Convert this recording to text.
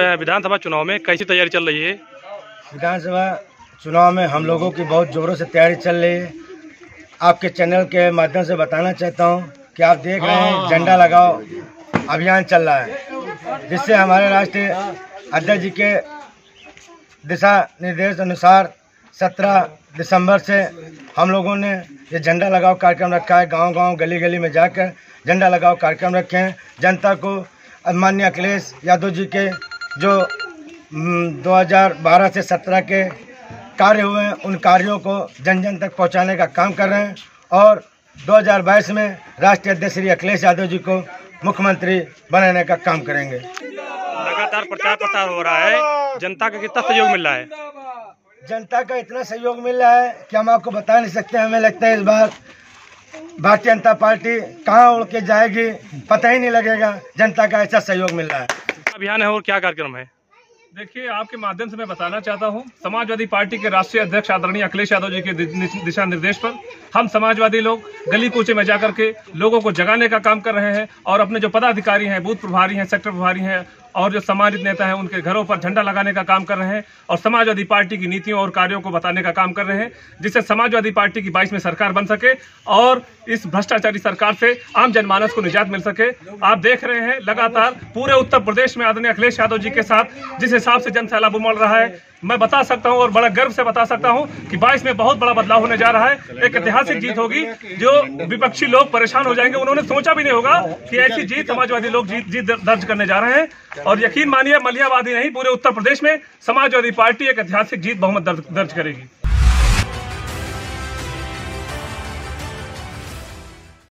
विधानसभा चुनाव में कैसी तैयारी चल रही है? विधानसभा चुनाव में हम लोगों की बहुत ज़ोरों से तैयारी चल रही है। आपके चैनल के माध्यम से बताना चाहता हूँ कि आप देख रहे हैं, झंडा लगाओ, अभियान चल रहा है, जिससे हमारे राष्ट्रीय अध्यक्ष जी के दिशा निर्देश अनुसार 17 दिसंबर से हम लोगों ने ये झंडा लगाओ कार्यक्रम रखा है। गाँव गाँव गली गली में जाकर झंडा लगाओ कार्यक्रम रखे हैं। जनता को माननीय अखिलेश यादव जी के जो हम्म, 2012 से 17 के कार्य हुए हैं उन कार्यों को जन जन तक पहुँचाने का काम कर रहे हैं और 2022 में राष्ट्रीय अध्यक्ष श्री अखिलेश यादव जी को मुख्यमंत्री बनाने का काम करेंगे। लगातार प्रचार प्रसार हो रहा है। जनता का कितना सहयोग मिल रहा है? जनता का इतना सहयोग मिल रहा है कि हम आपको बता नहीं सकते हमें लगता है इस बार भारतीय जनता पार्टी कहाँ उड़ के जाएगी पता ही नहीं लगेगा। जनता का ऐसा सहयोग मिल रहा है। अभियान है और क्या कार्यक्रम है? देखिए आपके माध्यम से मैं बताना चाहता हूँ समाजवादी पार्टी के राष्ट्रीय अध्यक्ष आदरणीय अखिलेश यादव जी के दिशा निर्देश पर हम समाजवादी लोग गली कूचे में जाकर के लोगों को जगाने का काम कर रहे हैं और अपने जो पदाधिकारी हैं बूथ प्रभारी हैं सेक्टर प्रभारी हैं और जो सम्मानित नेता हैं, उनके घरों पर झंडा लगाने का काम कर रहे हैं और समाजवादी पार्टी की नीतियों और कार्यों को बताने का काम कर रहे हैं, जिससे समाजवादी पार्टी की बाईस में सरकार बन सके और इस भ्रष्टाचारी सरकार से आम जनमानस को निजात मिल सके। आप देख रहे हैं, लगातार पूरे उत्तर प्रदेश में आदरणीय अखिलेश यादव जी के साथ, जिस हिसाब से जन सैलाब उमड़ रहा है, मैं बता सकता हूँ और बड़ा गर्व से बता सकता हूँ कि बाईस में बहुत बड़ा बदलाव होने जा रहा है। एक ऐतिहासिक जीत होगी जो विपक्षी लोग परेशान हो जाएँगे। उन्होंने सोचा भी नहीं होगा कि ऐसी जीत समाजवादी लोग जीत जीत दर्ज करने जा रहे हैं। और यकीन मानिए, मलियाबादी नहीं, पूरे उत्तर प्रदेश में समाजवादी पार्टी एक ऐतिहासिक जीत बहुमत दर्ज करेगी।